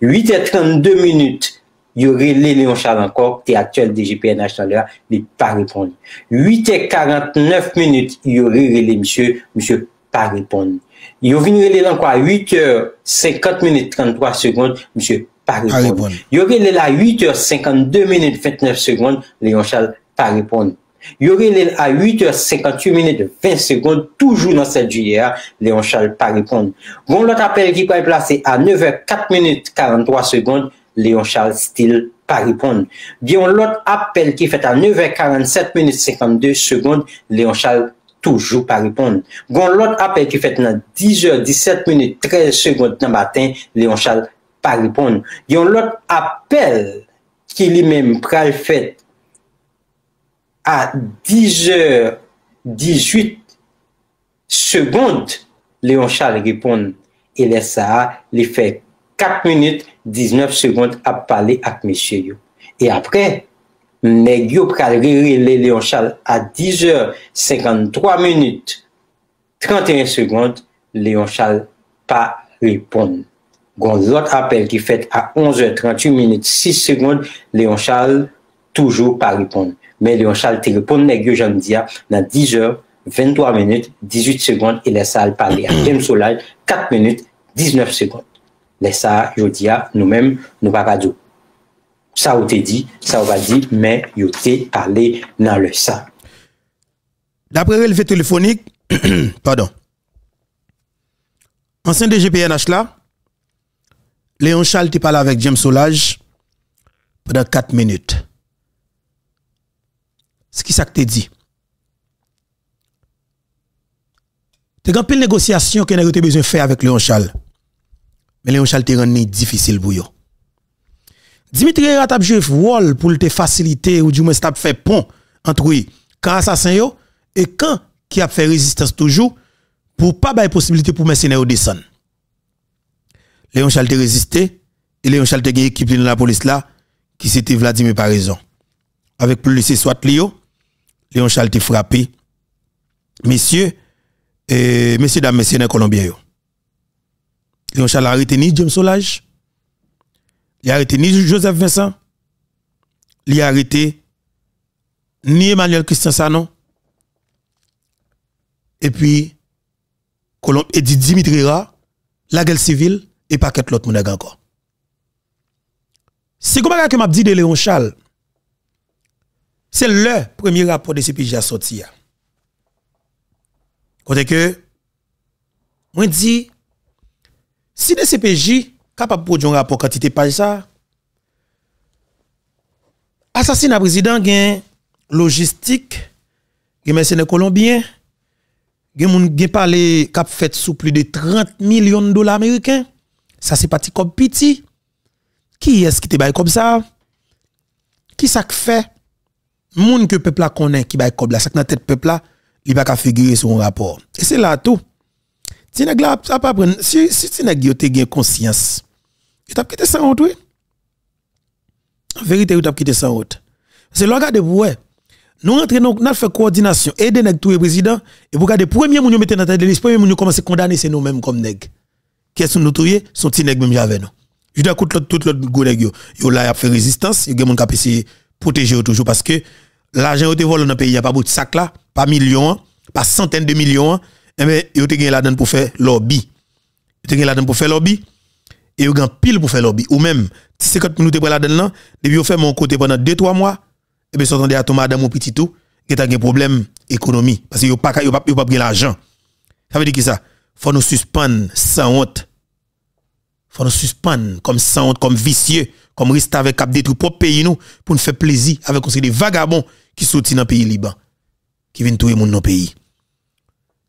8h32 minute, Yore le Leon Charles ankor, te aktuel DGPNH tan lera, li pa repon. 8.49 minute, yore rele msye, msye pa repon. Yo vin rele lankwa 8.50 minute 33 seconde, msye pa repon. Yo rele la 8.52 minute 29 seconde, Leon Charles pa repon. Yo rele la 8.58 minute 20 seconde, toujou nan 7 juye, Leon Charles pa repon. Gon lot apel ki kwa e plase a 9.04 minute 43 seconde, Léon Charles Steele pa ripon. Gyon lot apel ki fet a 9h47.52 Léon Charles toujou pa ripon. Gyon lot apel ki fet nan 10h17.13 nan matin Léon Charles pa ripon. Gyon lot apel ki li men pral fet a 10h18 Léon Charles ripon. E lè sa li fet 4 minutes 19 secondes ap pale ak mesye yo. E apre, neg yo pral rirele Leon Charles a 10 heures 53 minutes 31 secondes, Leon Charles pa repon. Gon lot apel ki fet a 11 heures 38 minutes 6 secondes, Leon Charles toujou pa repon. Men Leon Charles te repon neg yo jan diya nan 10 heures 23 minutes 18 secondes, e lesa al pale a James Solage 4 minutes 19 secondes. Laisse ça je dis à nous-mêmes nous pas pas dire. Ça ou te dit, ça ou pas dit, mais yo te parlé dans le ça. D'après relevé téléphonique, pardon, ancien DGPNH là, Léon Charles te parlé avec James Solage pendant 4 minutes. Ce qui ça que te dit? Te grand pile négociation que avons besoin de faire avec Léon Charles. Mais Léon Charles rendu difficile pour yo. Dimitri Erat a joué rôle pour te faciliter ou du moins fait pont entre lui quand assassin et quand qui a fait résistance toujours pour pas bailler possibilité pour mercenaires descendre. Léon Charles te résisté et Léon Charles te gagné équipe dans la police là qui c'était Vladimir par raison. Avec policier soit Lio, Léon Charles frappé. Messieurs et messieurs dames messieurs dans Colombien yo. Léon Charles a arrêté ni James Solage, il a arrêté ni Joseph Vincent, il a arrêté ni Emmanuel Christian Sanon, et puis Colomb, et Dimitri Ra, la guerre civile, et pas qu'être l'autre monde encore. C'est comme ça que m'a dit de Léon Charles. C'est le premier rapport de CPJ à sortir. Côté que, moi dit, si le CPJ capable de produire un rapport quantité page ça, assassinat président gen logistique, gen mercenaires colombiens, gen moun gen parlé cap fait sous plus de 30 millions de dollars américains. Ça c'est parti comme petit. Qui est-ce qui te bail comme ça? Qui ça fait? Moun que peuple la connaît qui bail comme là, ça dans tête peuple là, il va figurer sur un rapport. Et c'est là tout. Si nèg la pas prendre si si ti nèg yo te gen conscience. Il t'a quitté sans honte. En vérité, il t'a quitté sans honte. C'est le regarder pour. Nous rentrons nous nous fait coordination aider nèg tout président et pour regarder premier moun yo mettre dans tête de liste premier moun yo commencer condamner c'est nous mêmes comme nèg. Qu'est-ce nous touyer sont ti nèg même j'avais nous. Je dois écouter tout l'autre go nèg yo. Yo a fait résistance, yo gen moun essayer protéger toujours parce que l'argent yo te volé dans pays y a pas bout de sac là, pas millions, pas centaines de millions, eh bien, yo te gagné là-dedans pour faire lobby. Yo te gagné là-dedans pour faire lobby. Et yo gagne pile pour faire lobby. Ou même, si 50 minutes pour là-dedans, depuis yo fait mon côté pendant 2-3 mois, et bien, s'entendez à ton madame ou petit tout, qui a un problème économie. Parce que yo pas, yo pas, pas l'argent. Ça veut dire que ça? Faut nous suspendre sans honte. Faut nous suspendre comme sans honte, comme vicieux, comme rester avec cap détruire propre pays nous, pour nous faire plaisir avec des vagabonds qui sortent dans le pays Liban, qui viennent tuer mon pays.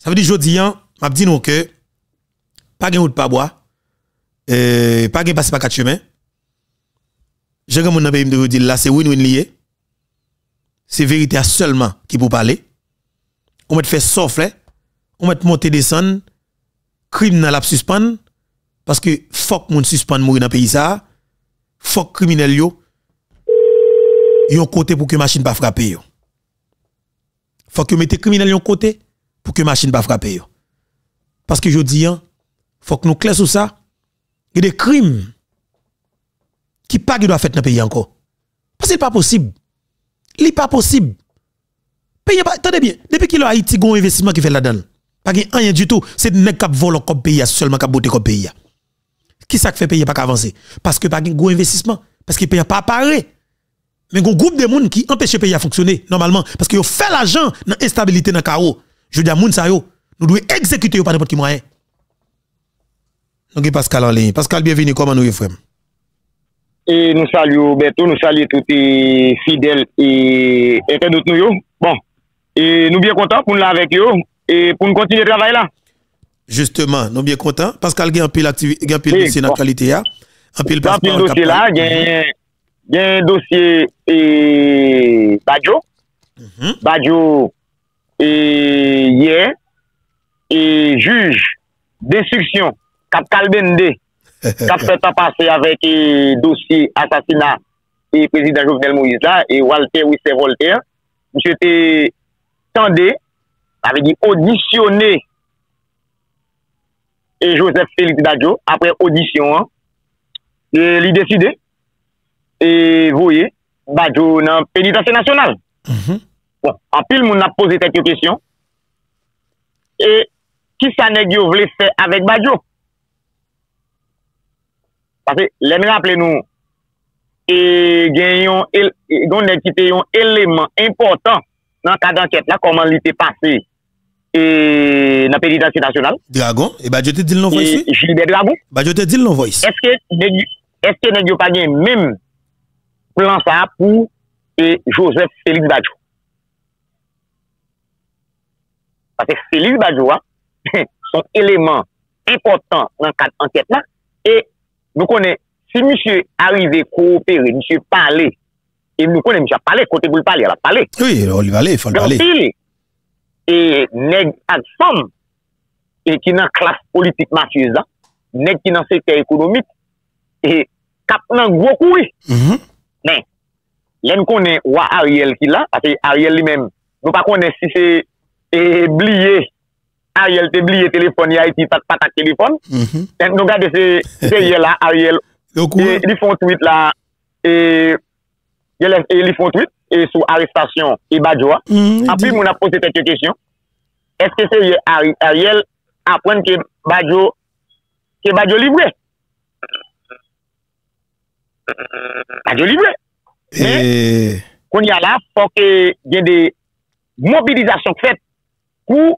Ça veut dire, je dis, m'a dit que, pas de route pas bois, euh, pas de passer par quatre chemins. Je dans le pays de dire là, c'est win-win lié. C'est vérité seulement qui peut parler. On va faire souffler, on va monter descendre, crime dans la suspendre, parce que que moun suspend mourir dans pays ça, que criminel yo, yon côté pour que machine pas frapper yo. Faut que mettez criminel yon côté pour que machine pas frapper. Parce que je dis, hein, faut que nous clair sur ça. Il y a des crimes qui pas qui doit faire dans le pays encore. Parce que c'est pas possible. Il pas possible. Pays pas, attendez bien, depuis qu'il a Haïti, un investissement qui fait là-dedans. Pas rien du tout. C'est nèg cap voler comme pays seulement cap botter comme pays. Qui ça fait payer pas avancer Parce que pas un gros investissement, parce que pays pas apparaît. Mais un groupe de monde qui empêche pays à fonctionner normalement parce que fait l'argent dans instabilité dans chaos. Je dis à moun ça yo, nous devons exécuter par n'importe quel moyen. Donc Pascal en ligne. Pascal bienvenue comment nous frère Et nous saluons Beto, nous saluons tous les fidèles et internautes nous. Bon, et nous bien contents pour nous avec yo et pour nous continuer de travailler là. Justement, nous bien contents. Pascal, il y a un pile activité, un pile dossier dans la qualité. Un pile dossier là, il y a un dossier et Badjo. Badjo e ye, e juj, destriksyon, kap kalbende, kap se ta pase avèk e dosi asasina e prezident Jovenel Moïse la, e Walter Wisse Voltaire, msè te tende, avè di audisyonè e Joseph Félix Dadjo, apre audisyon an, e li deside, e voye, Dadjo nan penitensye nasyonal. Mm-hmm. Bon, apil moun ap pose tek yo kesyon. E, ki sa neg yo vle fe avèk Badjo? Pase, lè mè rappele nou, e gen yon, el, e, gon neg kite yon eleman important nan ta danket la koman li te pase e nan peditansi nasyonal. Dragon, e Badjo te dil non voice? E, Gilbert Dragon. Badjo te dil non voice? Eske neg, eske neg yo pa gen mèm plan sa pou e Joseph Félix Badjo? Pase selil Badjoua son eleman important nan kat anket la. E nou konen, si monsye arrive koopere, monsye pale, e nou konen monsye pale, kote pou l'pale, ala pale. Oui, l'ol pale, fol pale. E neg ak som, e ki nan klas politik monsye zan, neg ki nan sekte ekonomik, e kap nan gwo koui. Mm -hmm. Men, len konen wa Ariel ki la, pase Ariel li men, nou pa konen si se e bliye, Ariel te bliye telefon, ya iti pat patak telefon, mm -hmm. en nou gade se, se ye la Ariel, e, li fon tweet la, e, le, e li fon tweet, e sou arrestasyon e badjoa, mm, api moun ap pose teke kesyon, eske se ye Ariel apwen ke badjo, ke badjo libre? Badjo libre? E... Eh... Koun ya la, fok gen de mobilizasyon fet kou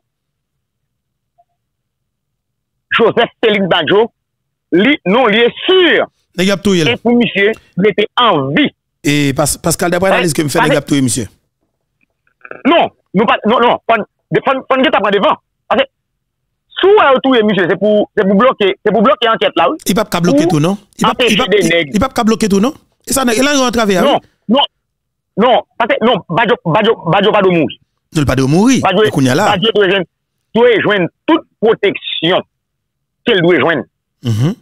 Joseph Félix Badjo li non liye sur. Et pou misye li ete anvi et Pascal Daboué analise ke mi fè negap touye misye non non non pon get apre devan sou a touye misye se pou bloke anket la i pap ka bloke tou non? I pap ka bloke tou non? E lan yon trave non non Badjo Badjo Badjo Badjo Badjo Nou l pa de ou mouri, e koun ya la. Pajwe dwe jwen, dwe jwen tout proteksyon ke l dwe jwen. Mm -hmm.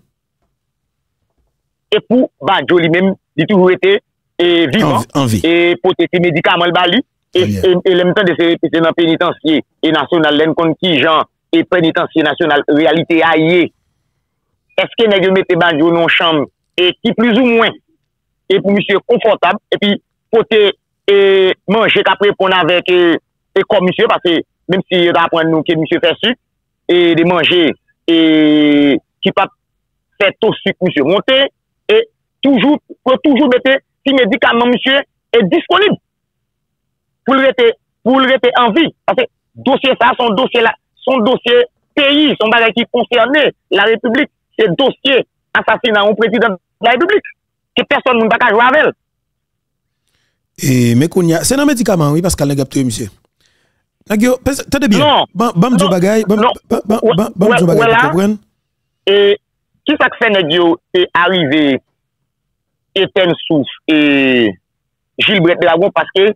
E pou Bajwe li men, li toujou ete, e vivan, e potete medikaman l bali, e lem tan de se repete nan penitansye, e nasyonal len kon ki jan, e penitansye nasyonal, realite a ye. Eske negyo mette Bajwe non chanm, e ki plus ou mwen, e pou misye konfortab, e pi pote e manje kapre pon avek e et, et comme monsieur parce que menm si yo ta apren nou ke msye fè suk, e de manje, e ki pa fè to suk msye monte, e toujou, pou toujou mette si medikaman msye e disponib. Pou l rete, pou l rete anvi. Ase, dosye sa, son dosye la, son dosye peyi, son bagay ki konserne la republik, se dosye asasina ou prezident la republik. Ke person moun baka jwavel. E, me kounya, se nan medikaman, oui, Pascal Negaptou, monsieur. Nagyo, tade bien. Non. Bam, non. bam djo bagay, bam, non, bam, bam, djo bagay, voilà, kapwen? E, ki sak kse nagyo e arrive eten souf e Gilbert Dragon paske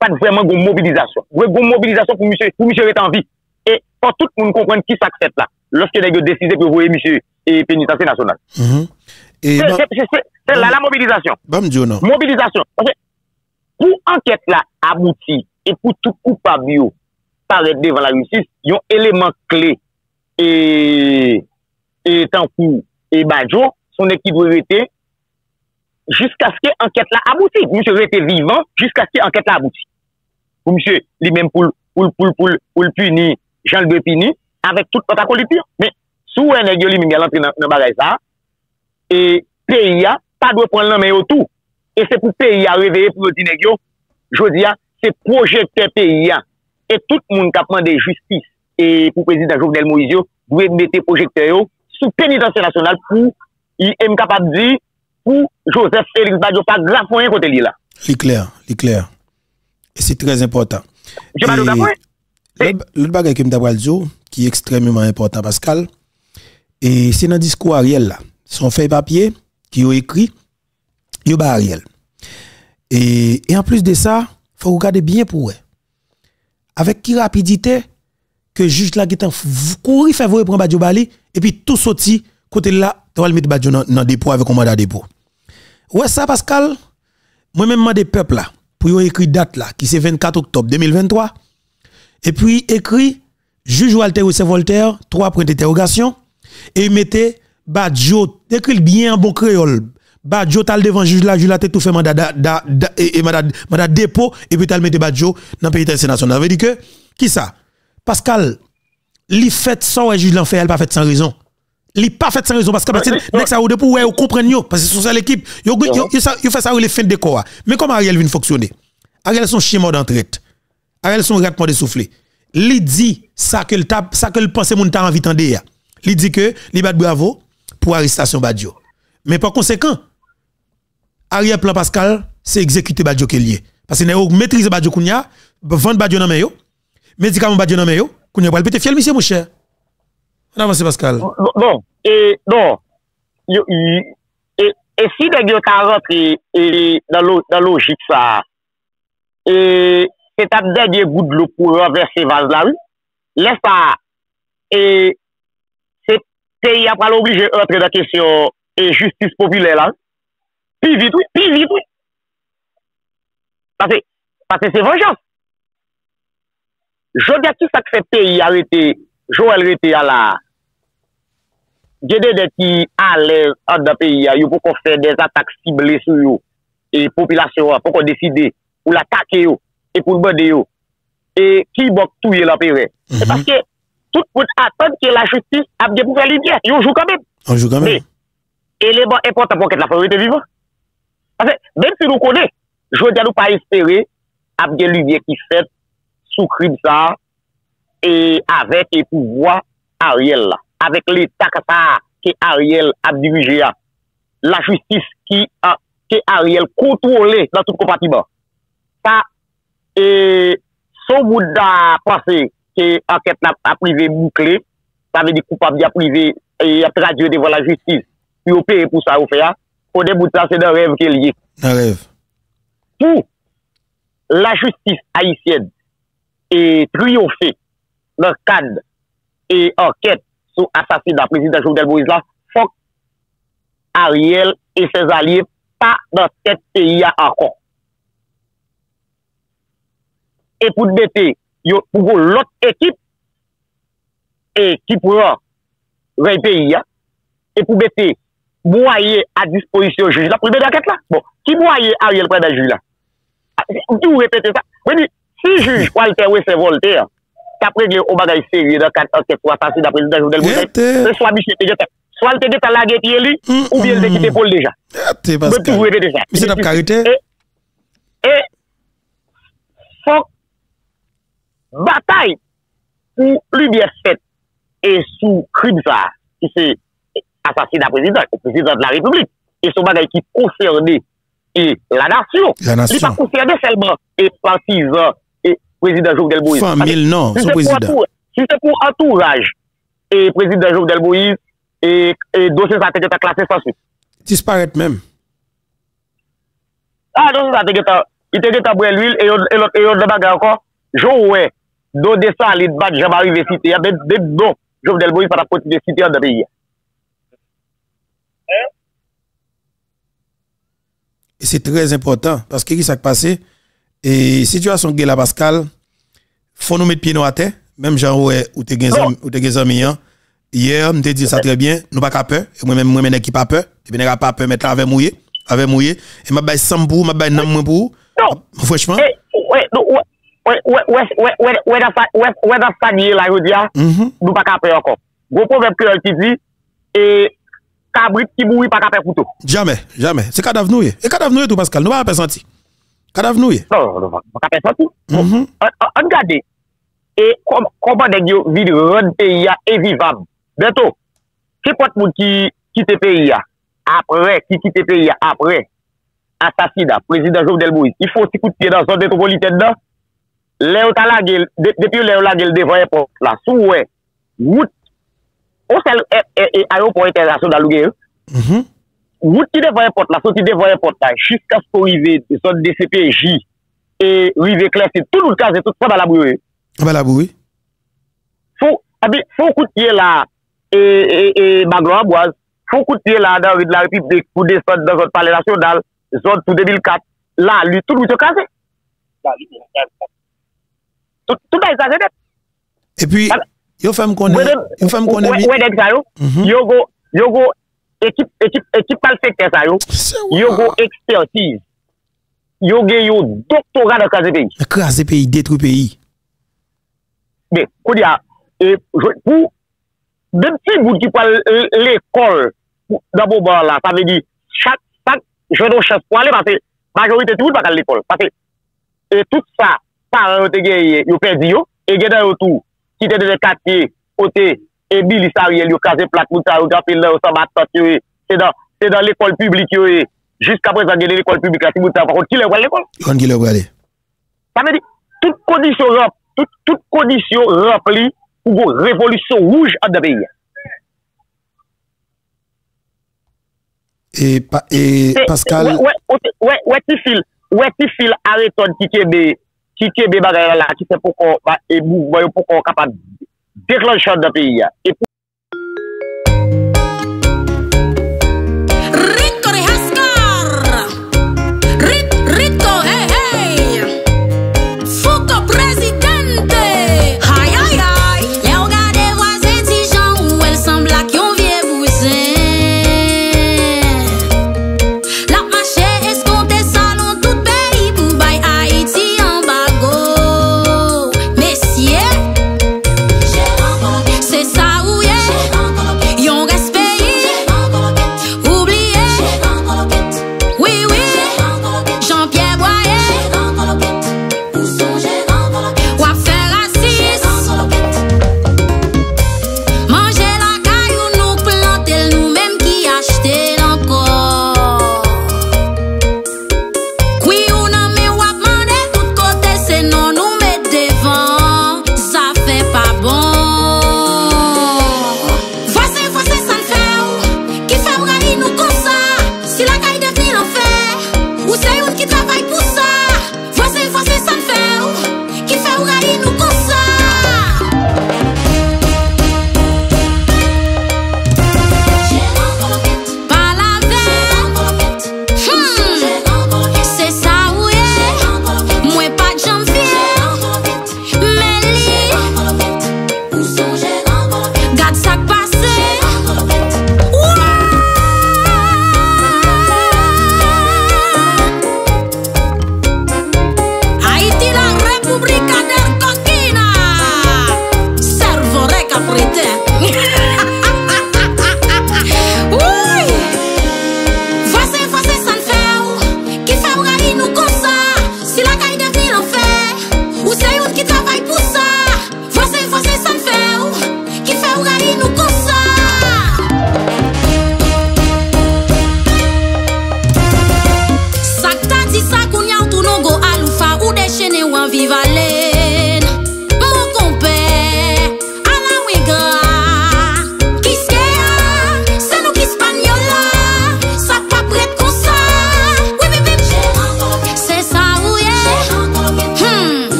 pat vreman goun mobilizasyon. Goun mobilizasyon pou misye, pou misye etan vi. E, pou tout moun kompren ki sak kse la, Lorske nagyo desize pou voye misye e penitansye nasyonal. Mhm. E se la la mobilizasyon. Bam djo nan. Mobilizasyon. Pou anket la abouti e pou tout koupab yo paret devan la justis, yon eleman kle e, e tankou e badjo, son ekip wè rete jiska skè anket la abouti. Monsye rete vivan jiska skè anket la abouti. Monsye li men pou l'puni, jan l'be puni, avèk tout pata kolipir. Men sou wè negyo li men galantre nan, nan bagay sa, e PIA pa dwe pon nan men yo tou. E se pou PIA reveye pou l'oti negyo, jodi ya, se projekte PIA E tout moun kapman de justice e pou prezident Jovenel Moizio dwe mette projekte yo sou penitense nasyonal pou yi em kapab di pou Joseph Félix Badiou pa grafoyen kote li la. Li kler, li kler. E si trez important. Je pa do grafoyen. Lout bagay ke mdabwal zo, ki ekstremement important Pascal, e se nan diskou Ariel la, son fey papye ki yo ekri, yo ba Ariel. E en plus de sa, fwa kou gade bien pou we. Avek ki rapidite ke juj la getan kouri fevore pran Badiou Bali, e pi tout soti kote la, te wal met Badiou nan depo avek komanda depo. Ouè sa Pascal, mwen menman de pepl la, pou yo ekri dat la, ki se 24 oktob 2023, e pi ekri, juj Walter ou Voltaire, 3 prent eterogasyon, e mette Badiou, ekri l bien bon kreol, Badiou tal devan juj la, juj la te tou fè manda depo, e pi tal mette Badiou nan penitense nasyon. Avè di ke, ki sa? Pascal, li fèt sa wè juj lan fè, el pa fèt san rizon. Li pa fèt san rizon, Pascal, nek sa ou depo wè ou kompren yo, pasè sou sa l'ekip, yo fè sa ou le fèt de kowa. Men kom Ariel vin foksyone? Ariel son chimo d'antret. Ariel son ratman de soufle. Li di sa ke l'pense moun ta anvi tende ya. Li di ke, li bat bravo pou aristasyon Badiou. Men pa konsekant, Ariel Plan Pascal, c'est exécuter Badjo lié. Parce que nous maîtrisons Badjo Kounia, vendre Badjo dans yo, médicaments Badjo dans yo, Kounia va le péter fiel, monsieur mon cher. On avance Pascal. Non, et non. E si deg yo ta rentre nan logik sa, e se tap deg yo goud lou pou renverse vaz la ou, les pa, e se te y apal oblige rentre da kesyon e justice popule la ou, Pi vit wè, pi vit wè. Pase, pase se venjans. Jodi a ki sak fe peyi a rete, Joel rete a la, gede de ki a le an da peyi a yo pou kon fè des atak sible sou yo, e popilasyon a, pou kon deside, pou la take yo, e pou l'bode yo, e ki bok touye la peyi. Mm -hmm. E paske, tout pou atan ki la justice ap de pou fè libyen, yo jou kamem. Yo jou kamem. E le bon important pou ket la peyi rete vivan. Ase, ben si nou kone, jodi nou pa espere, ap gen luvye ki fet, sou krib sa, e avek e pouvoi Ariel la. Avek le takata ke Ariel ap dirije ya. La justis ki a, ke Ariel kontrole nan tout kompatiba. Sa, e, sou moun da pase ke anket na aprive moukle, sa ve di koupab di aprive e ap tradiye devan la justis, pi opere pou sa ou fe ya, Kode bouta se dan rev ke liye. Dan rev. Pou la justis haisyen e triyonfe nan kad e anket sou asasina prezident Jovenel Moïse la, fok Ariel e se zalye pa nan tet peyi ya ankon. E pou dete, yo pou go lot ekip e ki pou an ren peyi ya, e pou dete mwaye a disposisyon juj la pou lbe daket la. Bon, ki mwaye a riel pre da juj la? Di ou repete sa? Mweni, si juj Walter Wesse Voltaire, kapre gen ou bagay seri da kat anket kwa fasi da prezident Joudel Boutet, se swa biche te getan. Swa lte getan la geti eli, ou bien lte kite pol deja. Mweni, ti ou repete sa? Mise tap karite? E, fok batay pou lubiye fet e sou krim sa, ki se asasina prezident, prezident de la republik. E sou bagay ki konserne e la nasyon. Li pa konserne selman e partizan e prezident Jovenel Moïse. Famil nan, sou prezident. Si se pou entouraj e prezident Jovenel Moïse e dosye sa teke ta klasen sa sou. Disparet menm. A, dosye sa teke ta teke ta brel wil e yon de bagay ankon. Jou we, do de sa li bat jabari ve site ya, de do Jovenel Moïse pa ta poti de site ya de peyi ya. Et c'est très important parce que qui s'est passé? Et situation que la Pascal faut nous mettre pied dans la terre. Même genre ouais ou te gen hier me te dit ça très bien nous pas qu'à peur. Et moi même moi même qui pas peur? Et bien pas peur mettre avec mouillé avec mouillé et m'a bail sam pour m'a bail nam moi pour. Non. franchement. Ouais, ouais, ouais, ouais, ouais, ouais, ouais, ouais, ouais, ouais, de de- ouais, kabrit ki boui pa kape koutou. Jamè, jamè. Se kadav nou ye. E kadav nou ye tou Pascal, nou pa apè santi. Kadav nou ye. Non, non, non, non. pa kape santi. Mhm. Bon. An gade, e komande yo vide ron peyi ya evivab. Beto, se pot moun ki kite peyi ya, apre, ki kite peyi ya apre, asasida, prezident Jovenel Moïse, i fò si kout piye dan zon metropolitèd nan, le ou talage, depi ou le ou lage l devoye pou la, sou we, wout on sel aéroport international ou gen yo. Mm-hmm. Wout ki devan yon pot la, soti devan yon pot la, jiska sko rive, son DCPJ, e rive klasi, tout lout kaze, tout sa balabouye. Balabouye. Fou, abi, fou koutye la, e, e, e, magro aboaz, fou koutye la, dan vide la republik, pou deson dan zon pale nasyonal, zon tout 2004, la, li, tout lout yo kaze. La, li, tout lout yo kaze. Tout, tout la yon kaze det. E pi, Yo fèm konen, yo fèm konen bit. Wè dek sa yo, mhm. yo go, yo go, ekip, ekip, ekip pal sekte sa yo, yo go ekspertise, yo gen yo doktora de kaze peyi. De kaze peyi, detri peyi. Be, kou di a, e, pou, de pti bout ki pal l'ekol, d'abou ban la, sa ve di, chak, chak, jwen nou chas pou ale, parce, majorite tout bakal l'ekol, parce, e tout sa, par an yo te gen yo perdi yo, e gen dan yo tout, Kite de de katye, kote, ebi lisarye li yo kaze plak mouta yo, gapi la yo sa batat yo e, se dan, dan l'ekol publik yo e, jiska prezant gene l'ekol publik la, si mouta wakon, ki le wale l'ekol? Yon ki le wale. Sa me di, tout kondisyon rap, tout, tout kondisyon rap li, ou go revolisyon rouj an da peyi. E, pa, e, Pascal... Ouè, ouè, ouè, ouè ti fil, ouè ti fil areton ki kebe... si kebe bagay la, ki se pou kon, ba, e mou, ba yo pou kon kapab deklanchon da peyi ya. E pou